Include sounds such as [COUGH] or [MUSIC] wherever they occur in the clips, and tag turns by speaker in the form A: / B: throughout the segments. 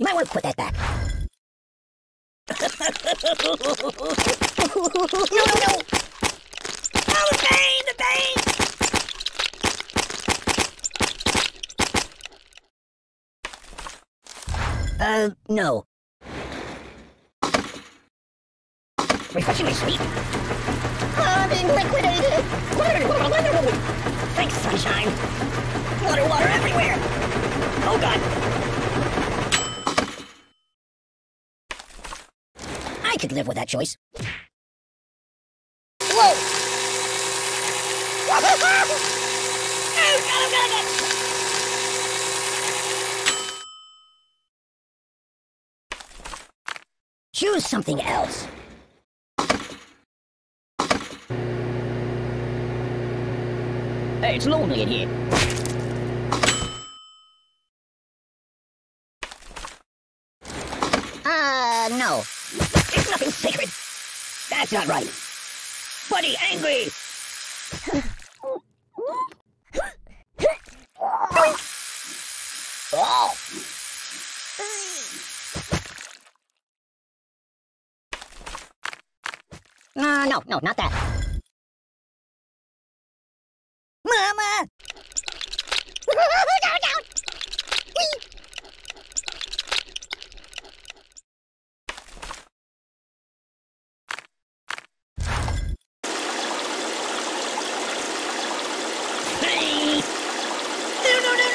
A: You might want to put that back. no, no, no! Oh, the pain, the pain! Uh, no. Refreshingly sweet. I'm being liquidated! Water, water, water! Thanks, sunshine! Water, water everywhere! Oh, God! Could live with that choice. Whoa! oh, God, God, God. Choose something else. Hey, it's lonely in here. Uh, no. Nothing sacred. That's not right. Buddy, angry! oh! No, no, not that. Mama! down, down! No, no, no,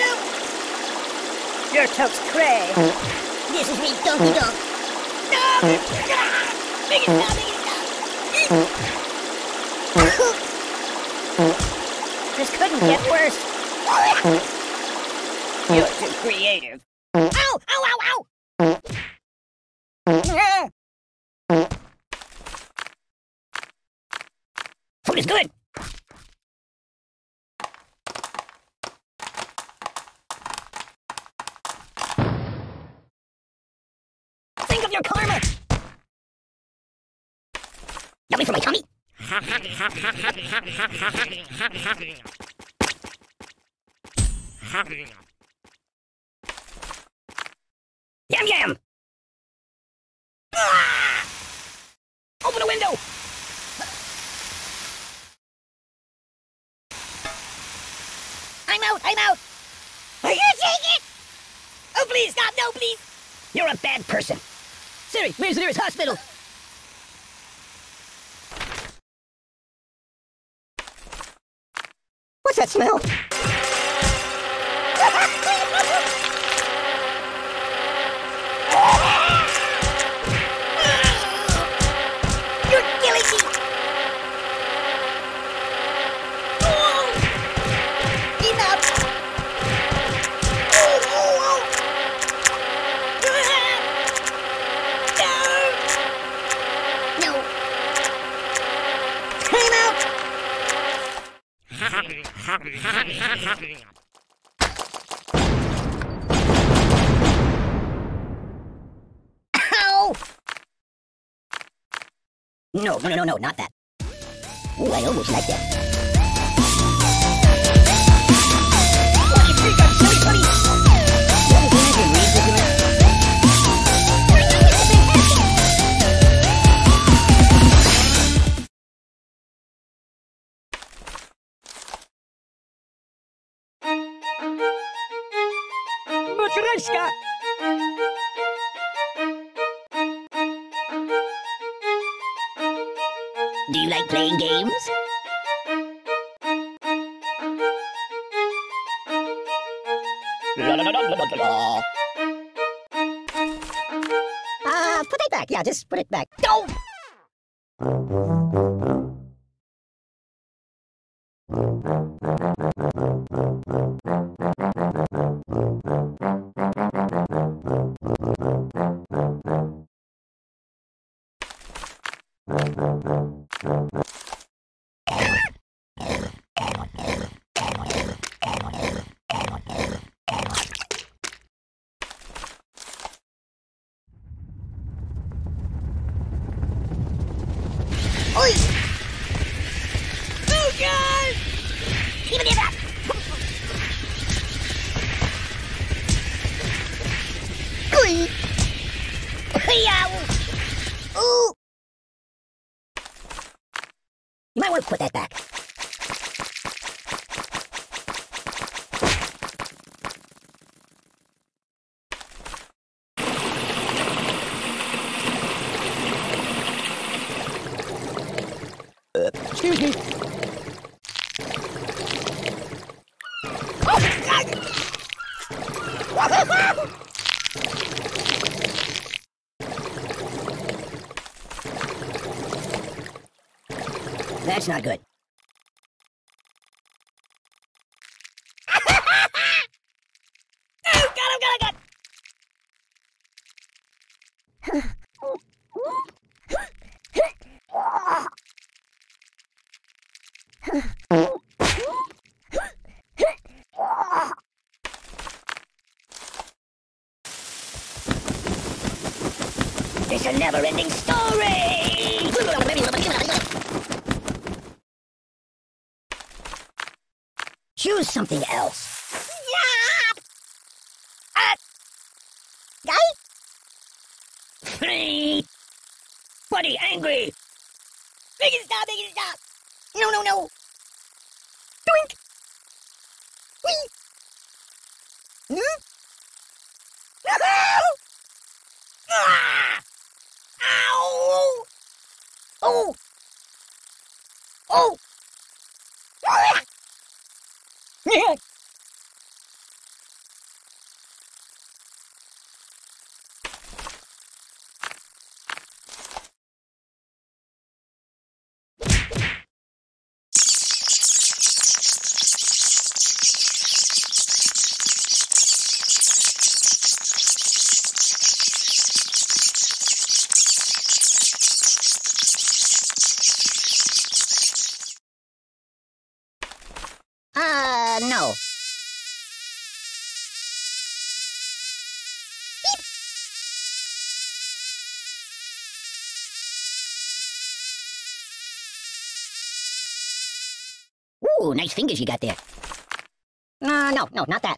A: no! Cray. This is me, Donkey Dog. Ah! Make it stop, make it stop! This couldn't get worse. [LAUGHS] You're too creative. Ow! Ow! Ow! Food is good. Think of your karma. Yummy for my tummy. Yum yum! Ah! Open a window! I'm out! I'm out! Are you take it? Oh, please, stop! No, please! You're a bad person. Siri, where's the nearest hospital? That smell? [LAUGHS] No, no, no, no, not that. Ooh, I almost like that. Yeah, just put it back. Go! Oi! That's not good. Ooh, nice fingers you got there. Uh, no, no, not that.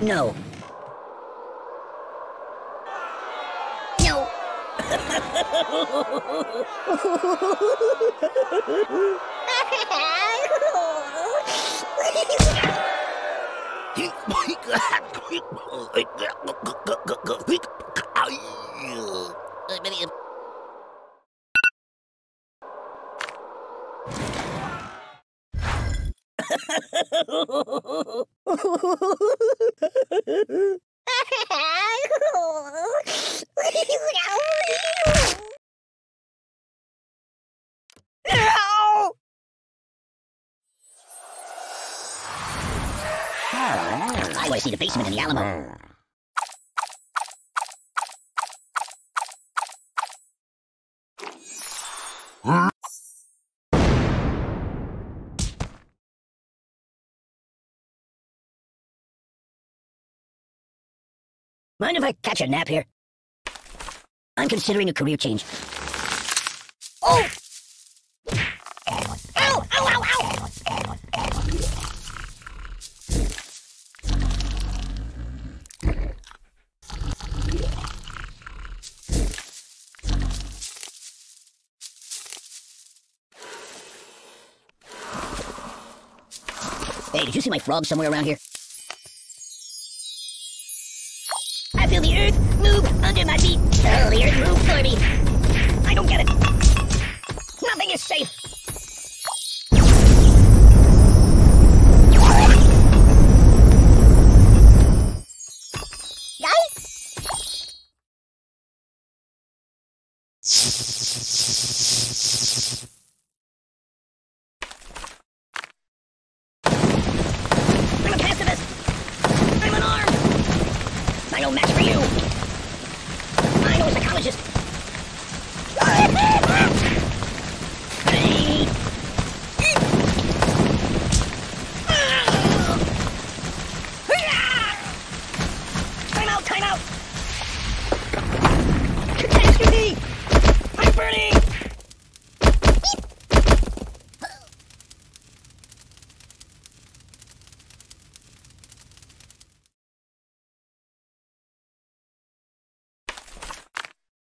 A: No. No. [LAUGHS] Mind if I catch a nap here? I'm considering a career change. Oh! Ow! Ow, ow! Hey, did you see my frog somewhere around here?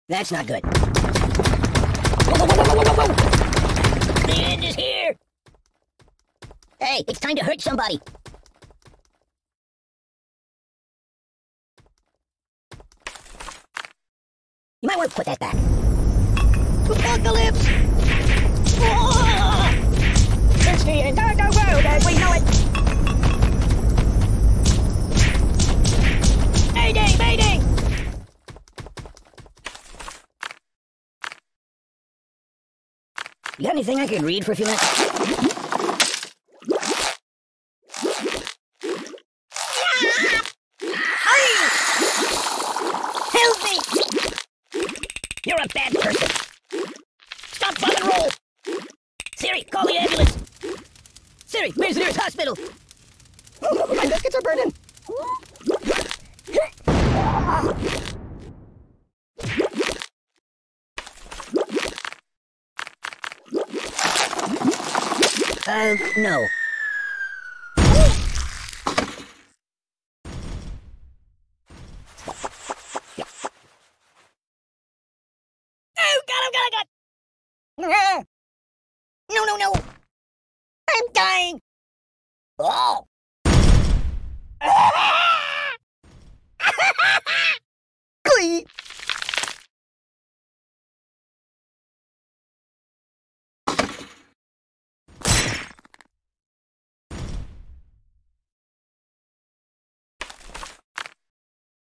A: That's not good. Whoa, whoa, whoa! The end is here! Hey, it's time to hurt somebody! You might want to put that back. Apocalypse! You got anything I could read for a few minutes? Help me! You're a bad person. Stop, bug and roll. Siri, call the ambulance. Siri, where's the nearest hospital? Oh, my biscuits are burning. Uh, no. Oh, God, oh, God, oh, God! No, no, no! I'm dying! Oh! Glee!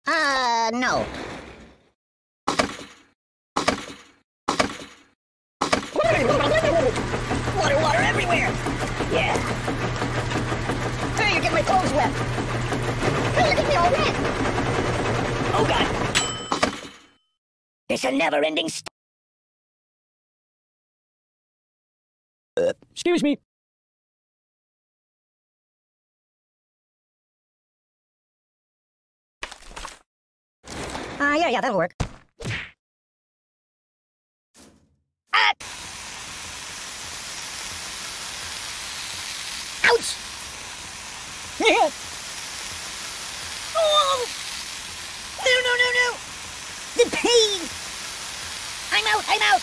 A: Uh, no. Water, water everywhere! Yeah. Hey, you're getting my clothes wet! Hey, you're getting me all wet! Oh, God! It's a never-ending st- uh, Excuse me. Yeah, that'll work. Ah! Ouch! [LAUGHS] oh! No, no, no, no! The pain! I'm out, I'm out!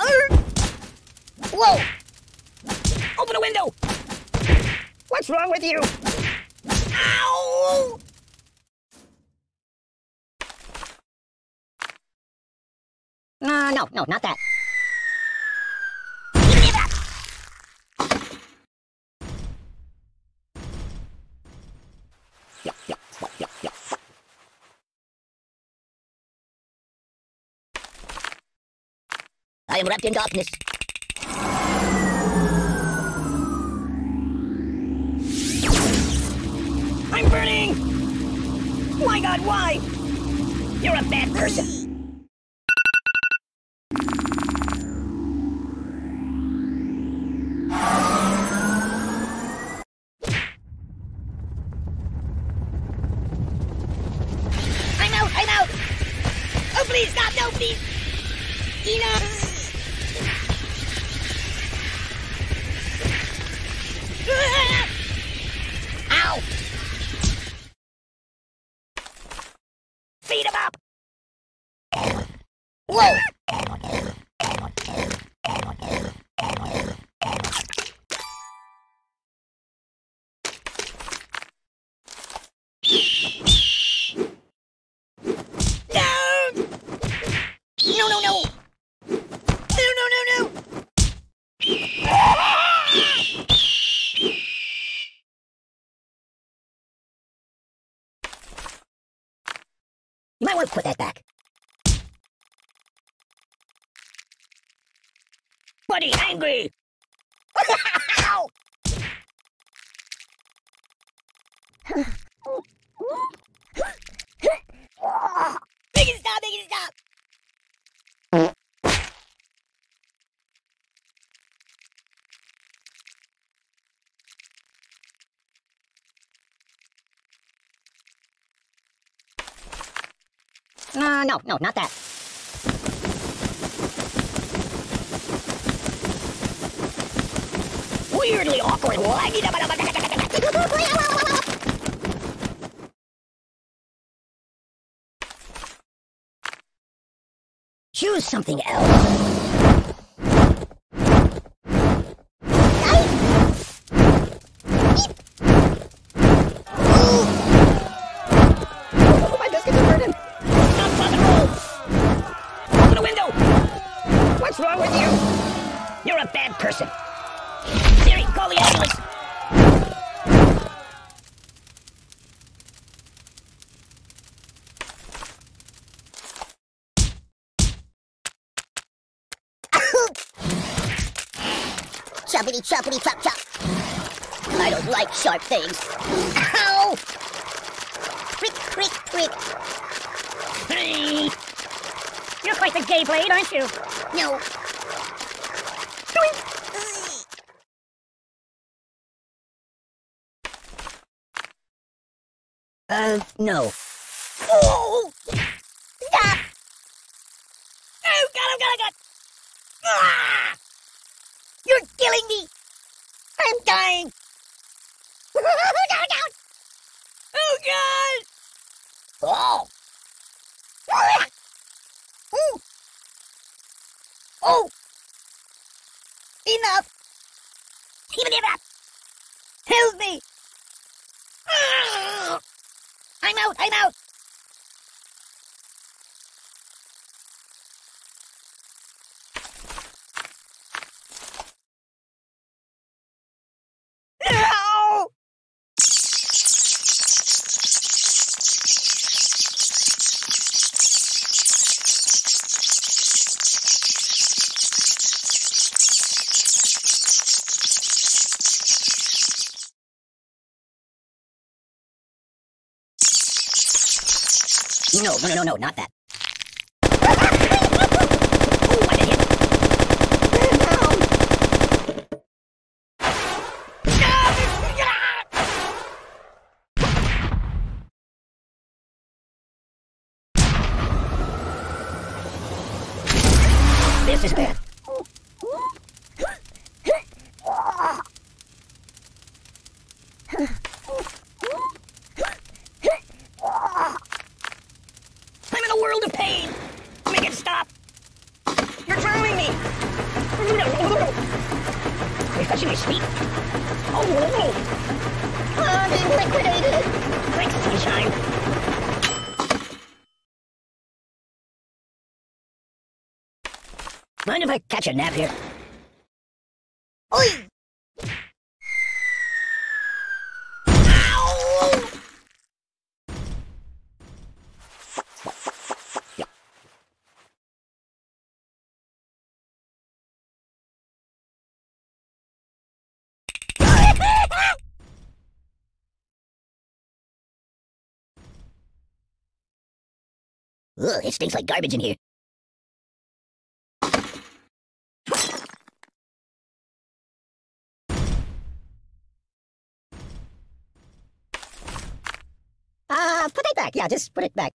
A: Arr! Whoa! Open a window! What's wrong with you? Ow! no, no, not that. I am wrapped in darkness. I'm burning! My god, why? You're a bad person! Might want to put that back. Buddy, angry! [LAUGHS] Make stop! Make stop! No, no, not that. Weirdly awkward. Choose something else. Sharp things. Ow! Prick, prick, prick. Hey.
B: You're quite the gay blade, aren't you?
A: No. Uh, no. Oh! Stop! Oh, God, oh, God, oh, God! Ah! You're killing me! I'm dying! no, no! Oh, God! Oh! Oh! Ooh. Oh! Enough! Even enough! Help me! Ah! I'm out! I'm out! No, no, no, no, no, not that. got your nap here. Oy! Ugh, it stinks like garbage in here. Yeah, just put it back.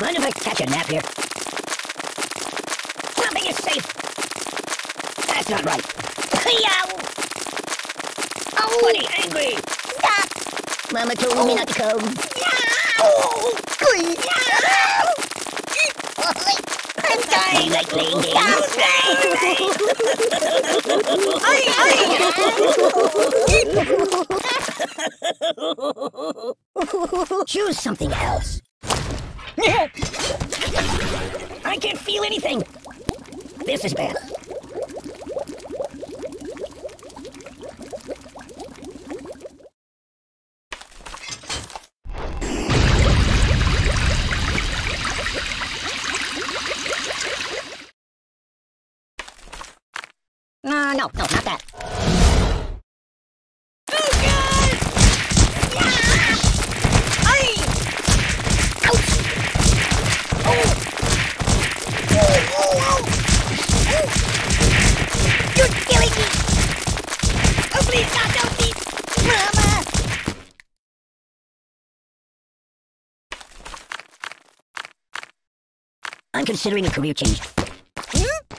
A: Mind if I catch a nap here? Nothing is safe. That's not right. Yow! Oh! Buddy, angry! Stop! Mama told me not to come. Oh! I'm dying like. Choose something else. I can't feel anything. This is bad. Uh, no, no, not that. You're killing me! Oh, please, stop, don't please! Mama! I'm considering a career change. Hmm?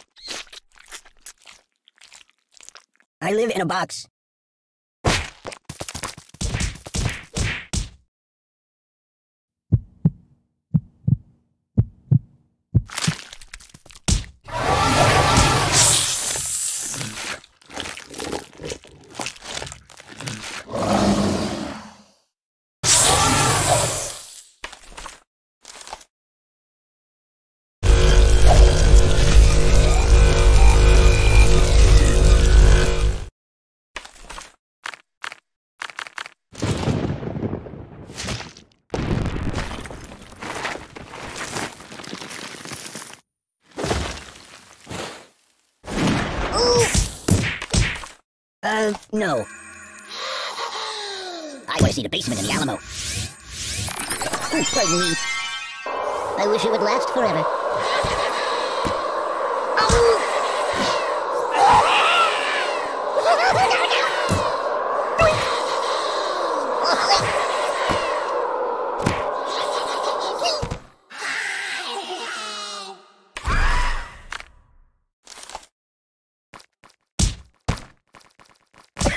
A: I live in a box. No. I want to see the basement in the Alamo. Pardon me. I wish it would last forever.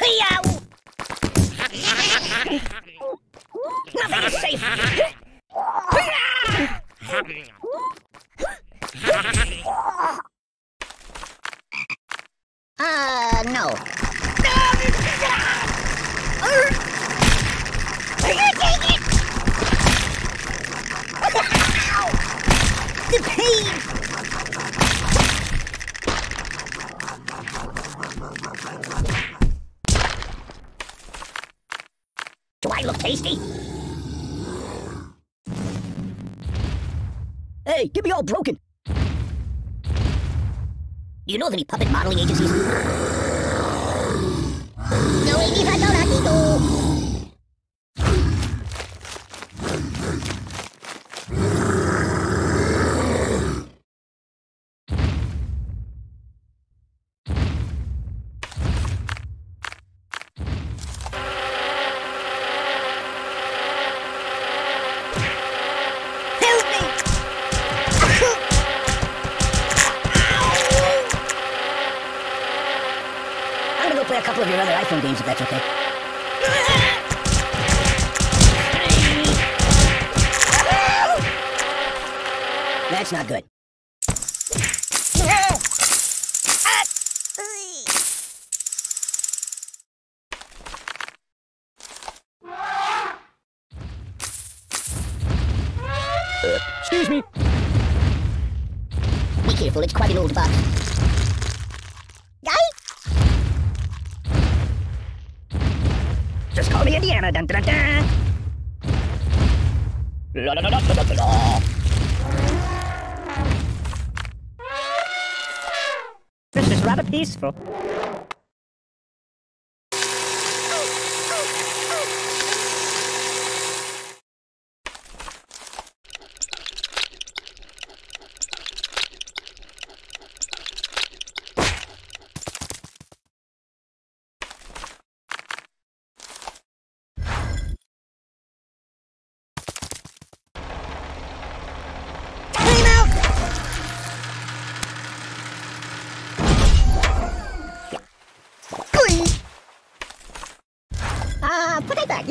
A: Yow! Nothing is safe. Uh, no. The pain! Do I look tasty? Hey, get me all broken. You know of any puppet modeling agencies? Nyawiji 图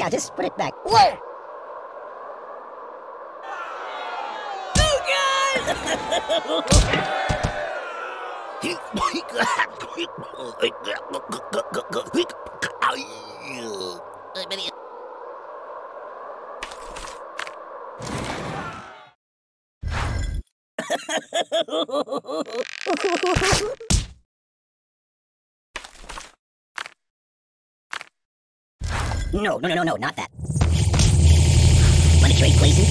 A: Yeah, just put it back. Whoa! Oh, [LAUGHS] No, no, no, no, no, not that. Want to trade places?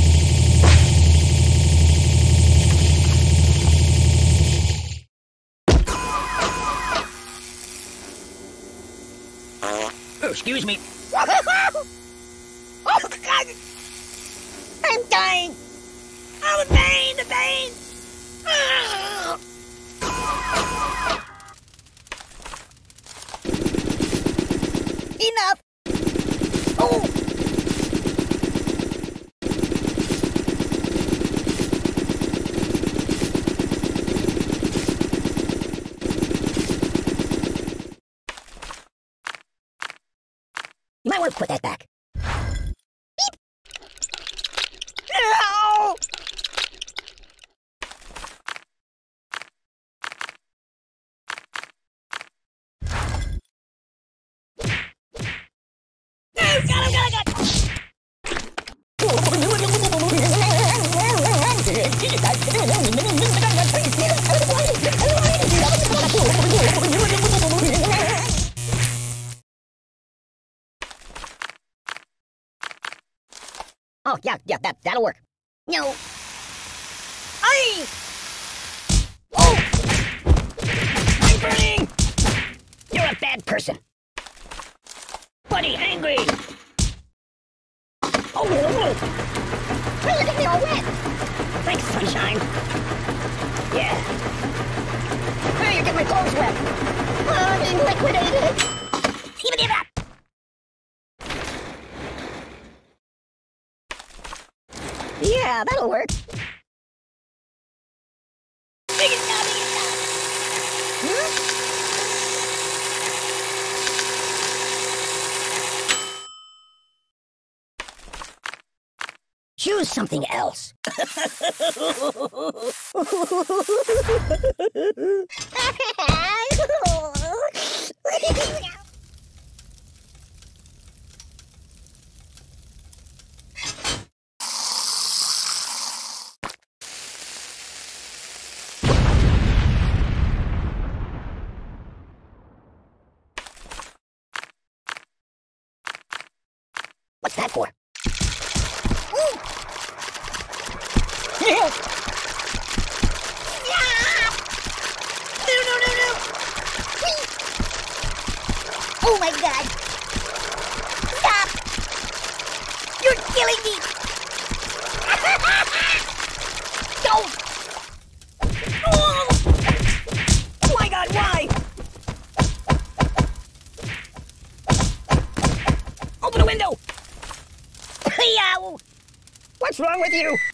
A: Oh, excuse me. oh, God! I'm dying! Oh, the pain, the pain! Ah! Enough! Yeah, that, that'll work. No. I. Oh! I'm burning! You're a bad person. Buddy, angry! Oh, oh, oh. Hey, look at me all wet! Thanks, sunshine. Yeah. Hey, you get my clothes wet! Oh, I'm being liquidated! Even give up! Yeah, that'll work. Big it now, big it now. Hmm? Choose something else. [LAUGHS] [LAUGHS] [LAUGHS] What's that for? Ooh. Yeah. Yeah. No, no, no, no. Whee. Oh my god. Stop. You're killing me. Don't. Oh. oh my god, why? Open the window. Yow. What's wrong with you?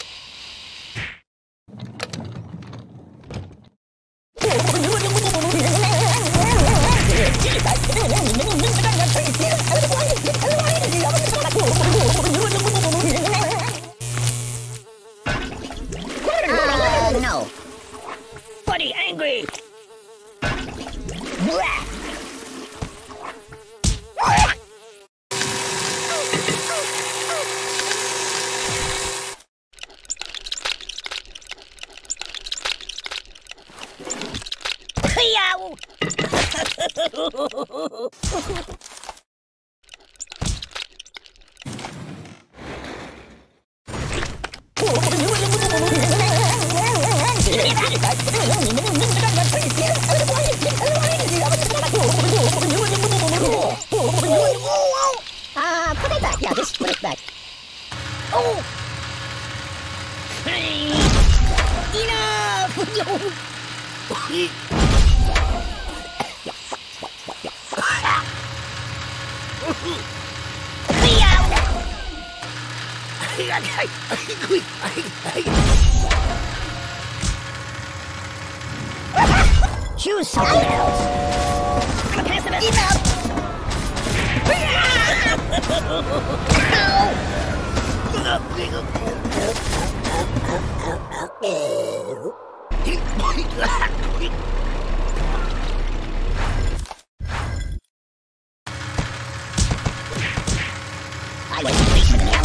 C: highway station now.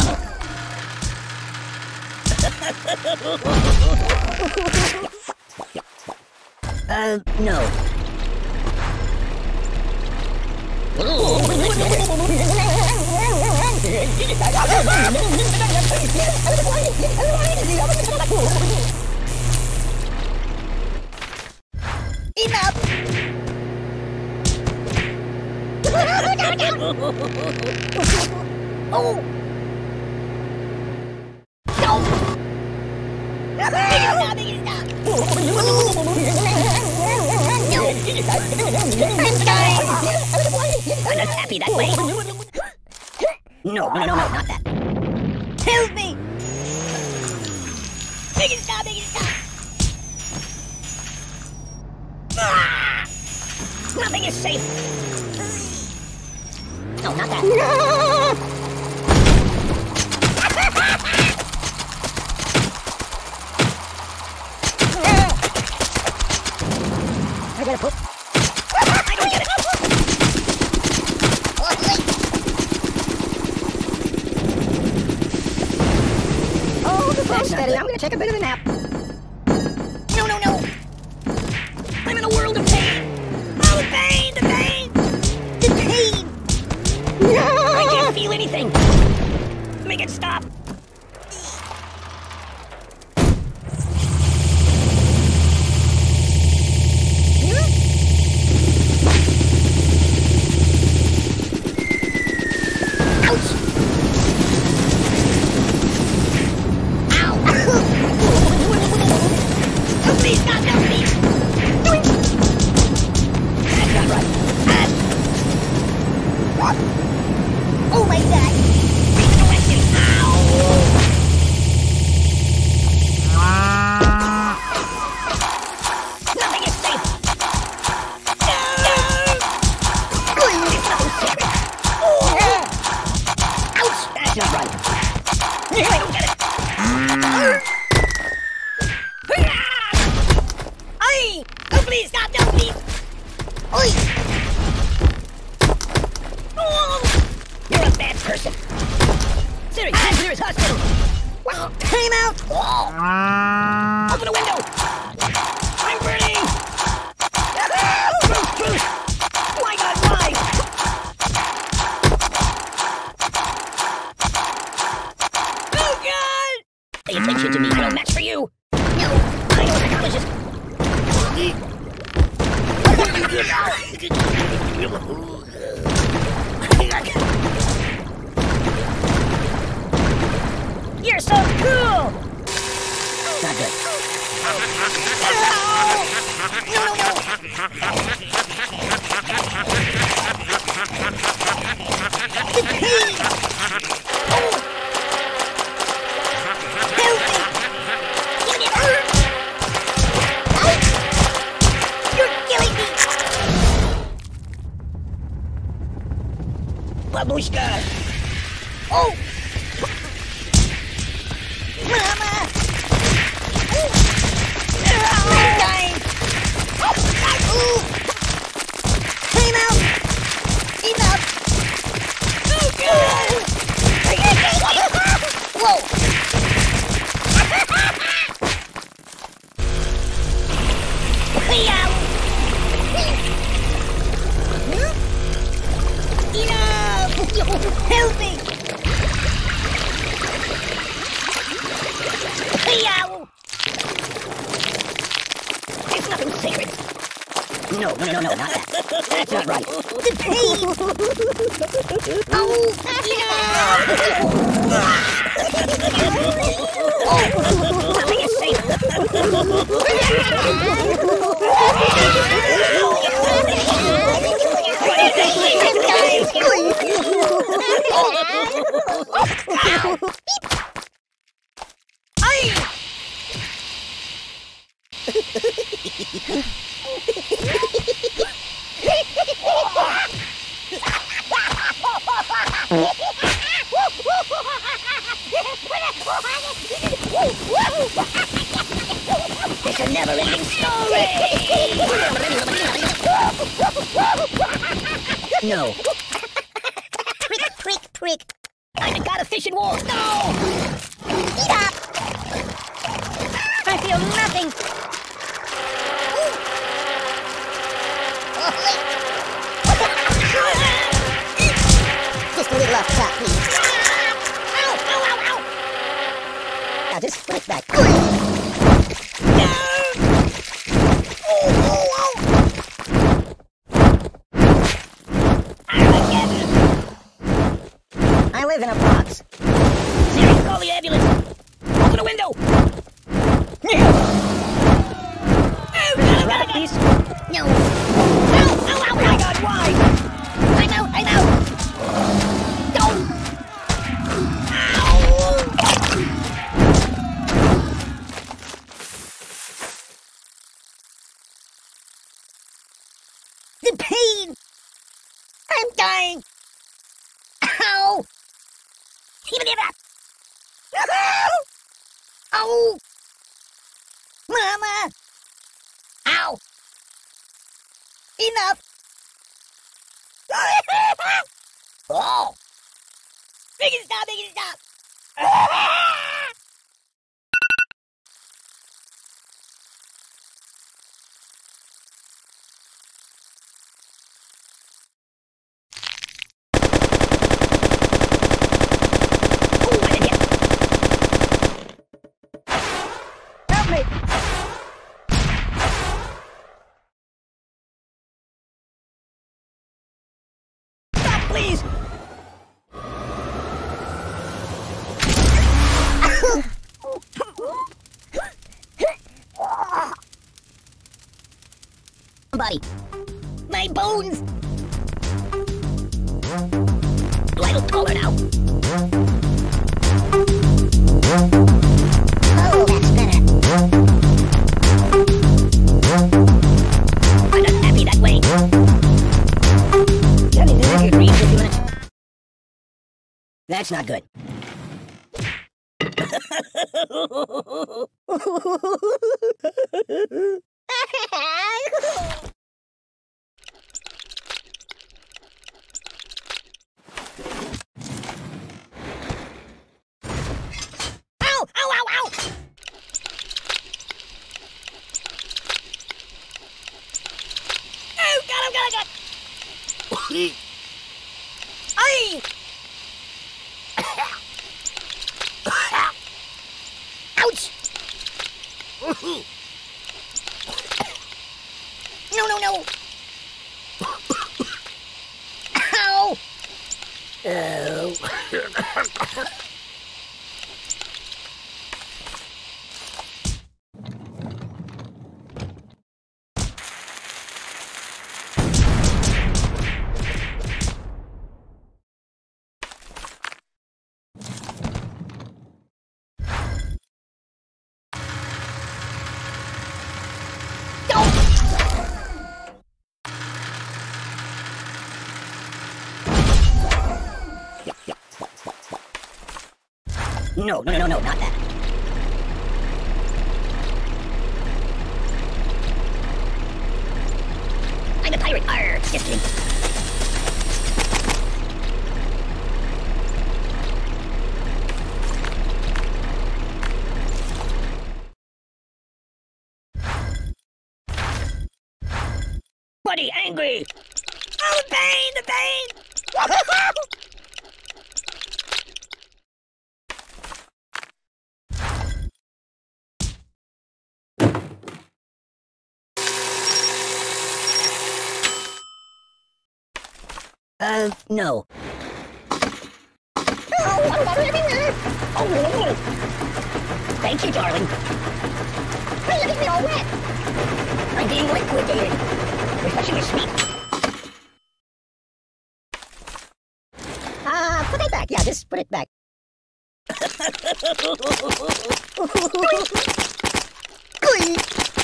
C: uh, no. [LAUGHS] Enough! [LAUGHS] Oh! No, no, no, not that. Me! Nothing is safe! No, not that.
A: No! take a bit of a nap.
C: Ooh. I live in a box. Siri, call the ambulance! Open a window!
B: Oh,
C: no, no, no, no. no. No! Oh, oh my god, why? Make it stop! Make it stop! Do I look taller now?
B: Oh, that's better.
C: I'm not happy that way. That's not good. [LAUGHS]
B: No, no, no,
A: no, no, not that. I'm a pirate. Arr, just kidding. Buddy, angry! Oh, the pain, the pain! Uh, no. Oh, thank you, darling. Hey, look at me all wet. I'm being liquidated. Refreshing your sweet.
B: Ah, uh, put it back. Yeah, just put it back. [LAUGHS]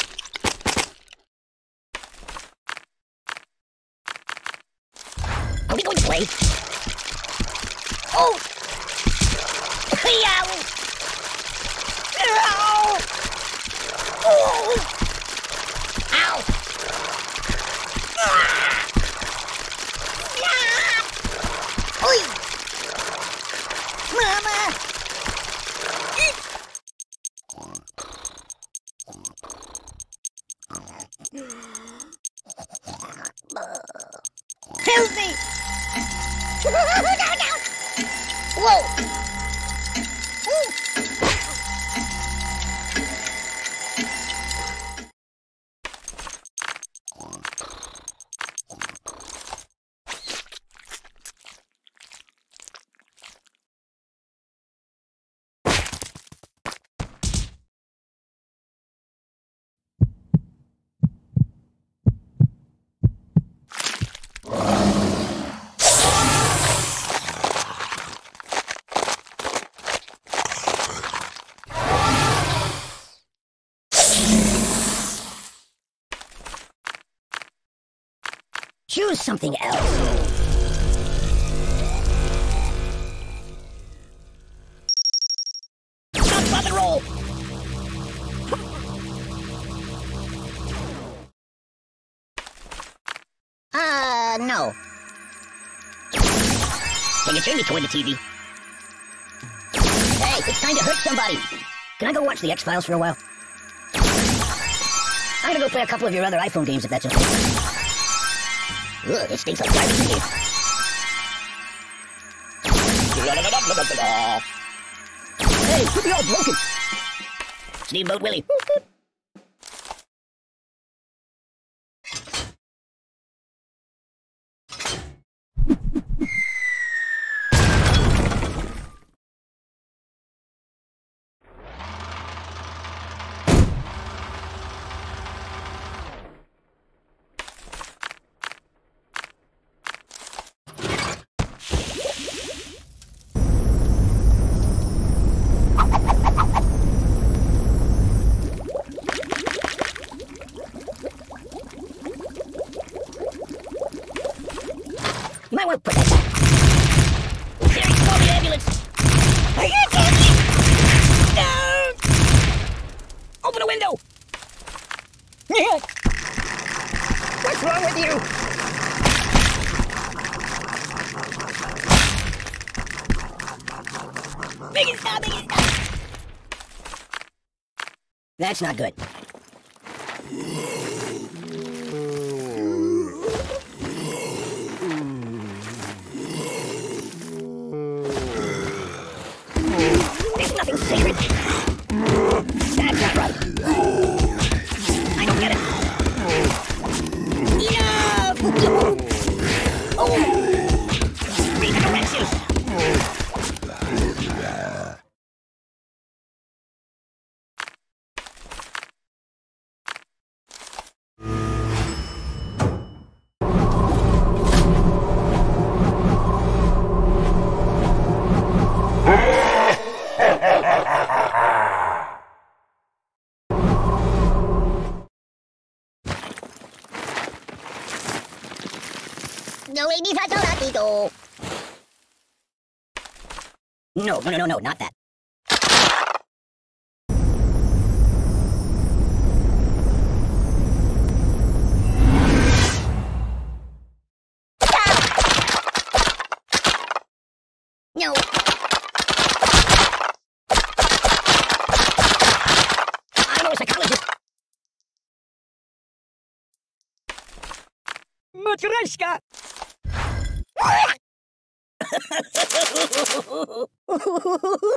A: Are we going to play?
B: Oh!
A: Choose something else. Stop, and roll!
B: Uh, no.
A: Can you turn me toward the TV? Hey, it's time to hurt somebody. Can I go watch the X-Files for a while? I'm gonna go play a couple of your other iPhone games if that's okay. Ugh, it stinks like in here. Hey, you're all broken. Steamboat Willie. You might want to put that back. Siri, call the ambulance.
B: Are you kidding me? No!
A: Open a window.
B: What's wrong with you?
A: Make it stop, make it stop. That's not good. There's nothing sacred. No, no, no, no, not that. No. I'm a psychologist.
C: Matryoshka!
A: ウフフフフ。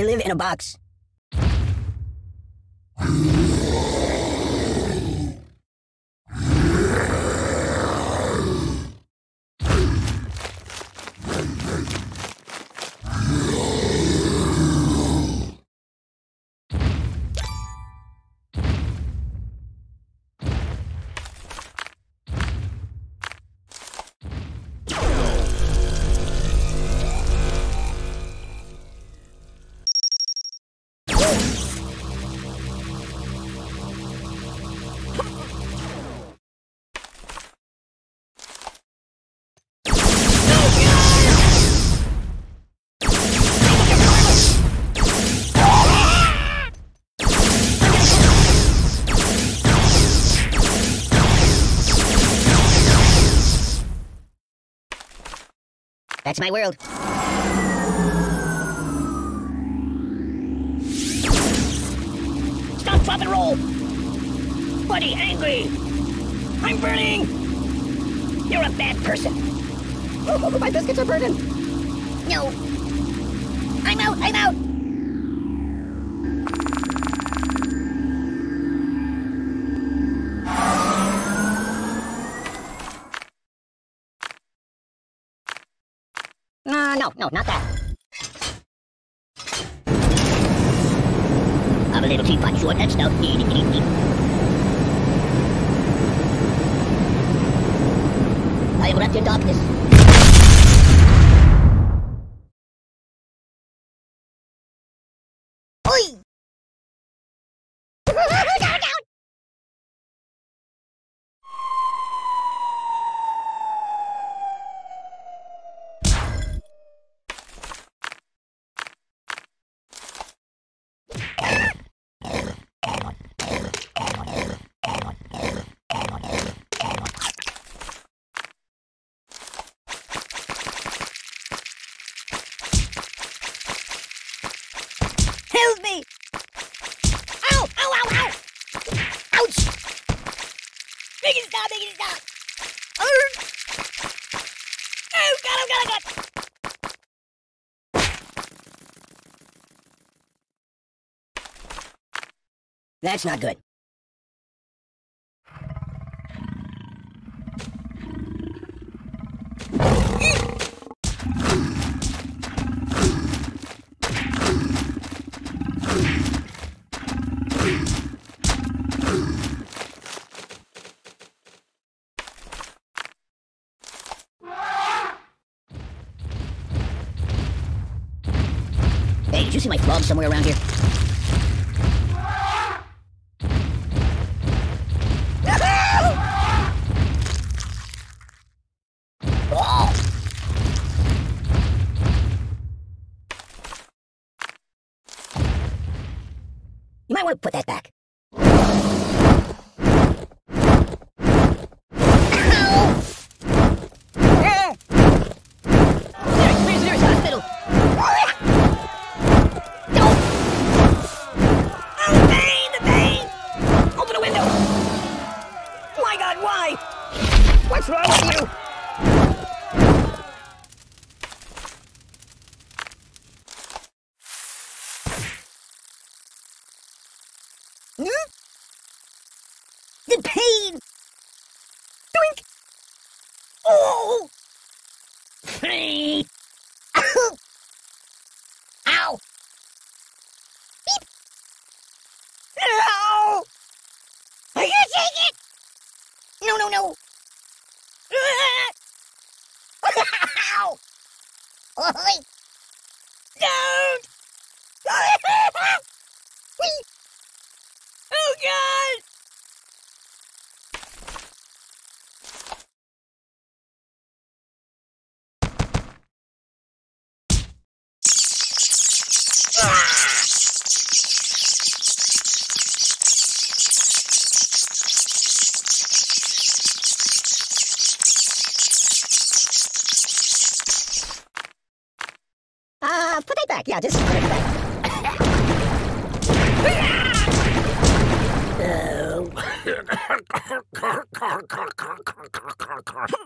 A: I live in a box. That's my world. Stop, drop, and roll! Buddy, angry! I'm burning! You're a bad person. Oh, [LAUGHS] my biscuits are burning. No. I'm out, I'm out! No, no, not that. I'm a little. Eat, eat, eat, eat. I am wrapped in darkness. That's not good.
B: Hey, did you see my frog somewhere around here? would put that back. Yeah, just put it back.
A: oh. [LAUGHS] [LAUGHS] [LAUGHS]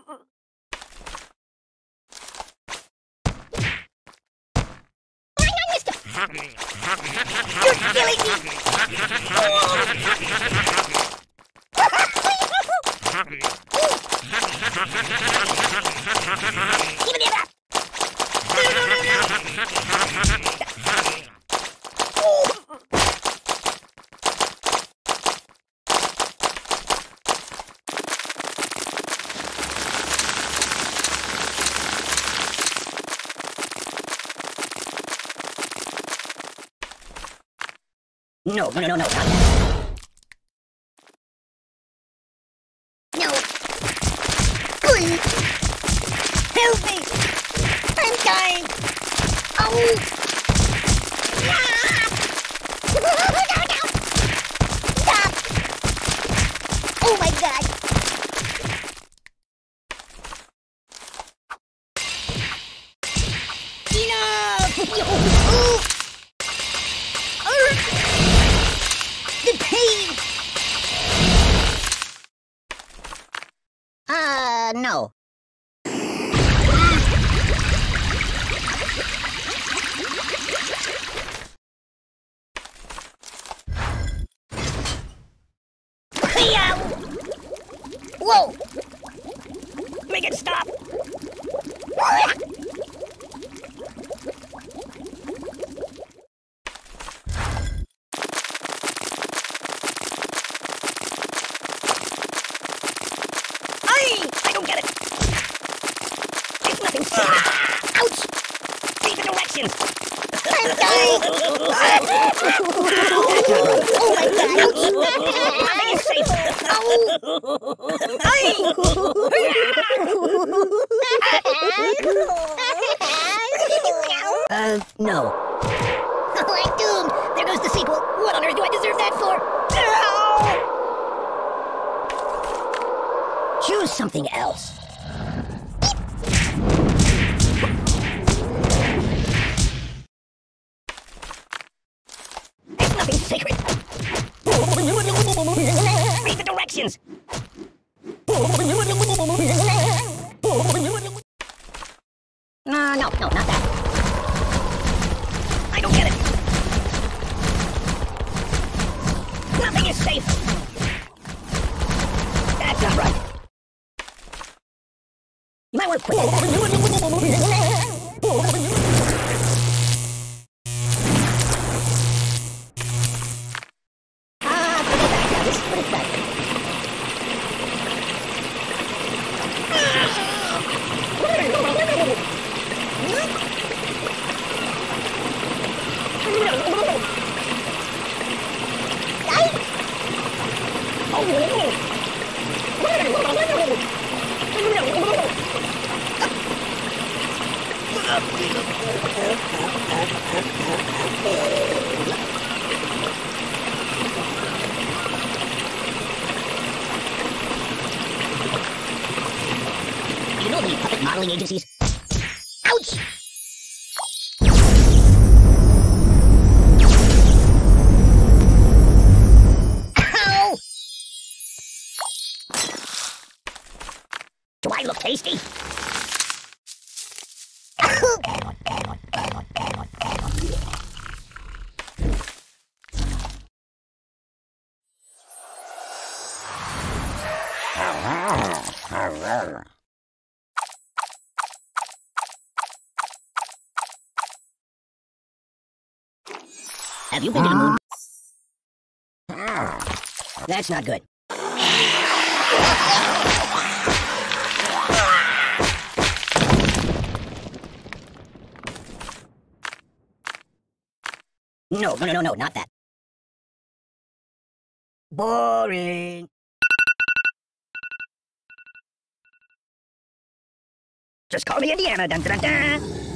A: no, no, no, no,
B: no.
A: Whoa!
B: Make it stop! nothing else. You
D: know the puppet modeling agencies?
A: That's not good. No, no, no, no, no, not that. Boring. Just call me Indiana. Dun, dun, dun, dun.